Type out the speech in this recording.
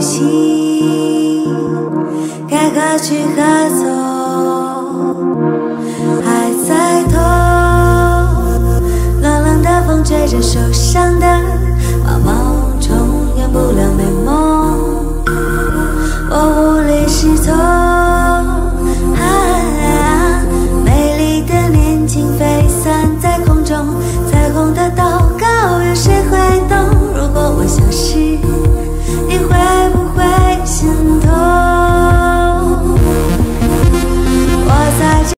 行，该何去何从？还在痛，冷冷的风吹着受伤的。